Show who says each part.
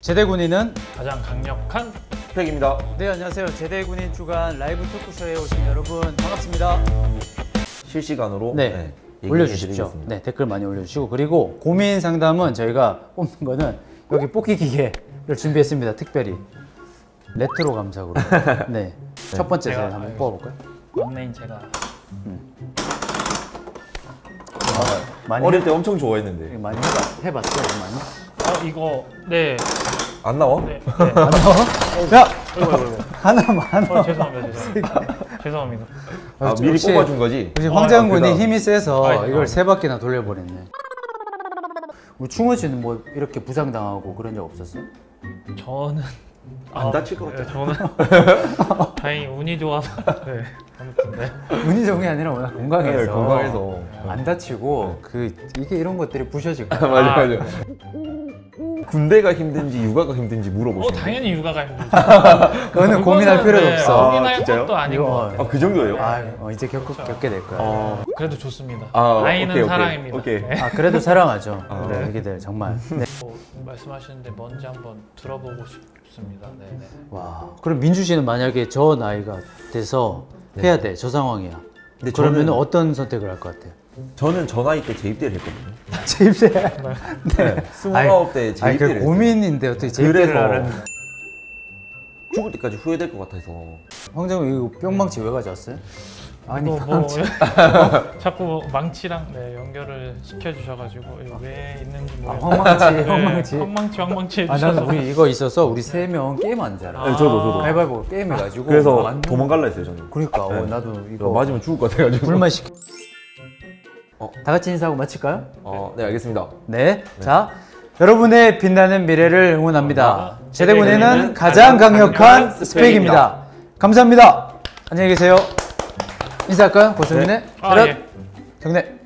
Speaker 1: 제대군인은
Speaker 2: 가장 강력한
Speaker 3: 스펙입니다.
Speaker 1: 네 안녕하세요 제대군인 주간 라이브 토크쇼에 오신 여러분 반갑습니다
Speaker 3: 실시간으로
Speaker 1: 네,
Speaker 3: 얘기해
Speaker 1: 올려주십시오. 네 댓글 많이 올려주시고 그리고 고민 상담은 저희가 뽑는 거는 여기 뽑기 기계를 준비했습니다 특별히 레트로 감성으로 네 첫 번째
Speaker 2: 제가
Speaker 1: 사연 한번. 뽑아볼까요?
Speaker 2: 막내인 제가
Speaker 1: 많이
Speaker 3: 어릴 때 엄청 좋아했는데
Speaker 1: 많이 해봤, 해봤어요 많이?
Speaker 2: 어 이거 네,
Speaker 3: 안 나와?
Speaker 2: 네, 네.
Speaker 1: 안 나와? 야!
Speaker 2: 어이구 어이구
Speaker 1: 하나만
Speaker 2: 어, 죄송합니다 죄송합니다 죄송합니다
Speaker 3: 아, 미리
Speaker 1: 역시-
Speaker 3: 뽑아준 거지?
Speaker 1: 역시
Speaker 2: 어,
Speaker 1: 황장군이
Speaker 3: 그다음.
Speaker 1: 힘이 세서
Speaker 2: 아,
Speaker 1: 이걸
Speaker 2: 아.
Speaker 1: 세 바퀴나 돌려버렸네 우리 충원 씨는 뭐 이렇게 부상당하고 그런 적 없었어?
Speaker 2: 저는
Speaker 3: 안 다칠 것
Speaker 2: 네,
Speaker 3: 같아요.
Speaker 2: 저는 다행히 운이 좋아서 네 아무튼 네
Speaker 1: 운이 좋은 게 아니라 워낙 건강해서
Speaker 3: 네, 건강해서.
Speaker 1: 안 다치고 그 이게 이런 것들이 부셔지고
Speaker 3: 맞아
Speaker 2: 아,
Speaker 3: 맞아. 군대가 힘든지 육아가 힘든지
Speaker 2: 어
Speaker 3: 물어보시면
Speaker 2: 당연히 육아가 힘들죠
Speaker 1: 그거는 고민할 필요도
Speaker 2: 네,
Speaker 1: 없어
Speaker 2: 고민할
Speaker 3: 진짜요?
Speaker 2: 것도 아니고
Speaker 1: 이거
Speaker 3: 아그 정도예요?
Speaker 1: 아, 어, 이제 겪, 겪게 될 거야
Speaker 3: 어,
Speaker 2: 그래도 좋습니다
Speaker 3: 아,
Speaker 2: 아이는
Speaker 3: 오케이, 오케이.
Speaker 2: 사랑입니다
Speaker 3: 오케이.
Speaker 2: 네.
Speaker 1: 아 그래도 사랑하죠
Speaker 3: 아.
Speaker 1: 우리 애기들 정말 네.
Speaker 2: 뭐 말씀하시는데 뭔지 한번 들어보고 싶습니다 네네
Speaker 1: 와 그럼 민주 씨는 만약에 저 나이가 돼서 해야 돼 저 상황이야
Speaker 3: 근데
Speaker 1: 그러면
Speaker 3: 저는-
Speaker 1: 어떤 선택을 할 것 같아요?
Speaker 3: 저는 저 나이 때 재입대를 했거든요.
Speaker 1: 재입대
Speaker 3: 네. 스물아홉 때
Speaker 1: 아니
Speaker 3: 재입대를
Speaker 1: 그. 고민인데 어떻게 재입대를 하는
Speaker 3: 죽을 때까지 후회될 것 같아서
Speaker 1: 황정우 이거 뿅망치 왜 가져왔어요? 아니
Speaker 2: 뭐, 뭐
Speaker 1: 망치
Speaker 2: 자꾸 망치랑 네, 연결을 시켜주셔가지고 이거 왜 있는지
Speaker 1: 아,
Speaker 2: 모르겠어요.
Speaker 1: 황망치
Speaker 2: 네,
Speaker 1: 황망치
Speaker 2: 황망치 황망치
Speaker 1: 아
Speaker 2: 해주셔서
Speaker 1: 나는 우리 이거 있어서 우리 세 명 게임 줄 알아
Speaker 2: 아.
Speaker 3: 네, 저도 저도.
Speaker 1: 가위바위보 게임 해가지고
Speaker 3: 그래서 도망갈라 했어요 저는.
Speaker 1: 그러니까 어,
Speaker 3: 네.
Speaker 1: 나도
Speaker 3: 이거
Speaker 1: 이거
Speaker 3: 맞으면 죽을 것 같아가지고.
Speaker 1: 불만 시켜
Speaker 3: 어.
Speaker 1: 다 같이 인사하고 마칠까요?
Speaker 3: 어, 네 알겠습니다.
Speaker 1: 네. 자, 여러분의 빛나는 미래를 응원합니다.
Speaker 2: 네.
Speaker 1: 제대군에는
Speaker 2: 제대군에는
Speaker 1: 가장
Speaker 2: 강력한
Speaker 1: 스펙입니다. 감사합니다. 안녕히 계세요. 인사할까요? 고수민의
Speaker 2: 아,
Speaker 1: 차렷,
Speaker 2: 예.
Speaker 1: 경례.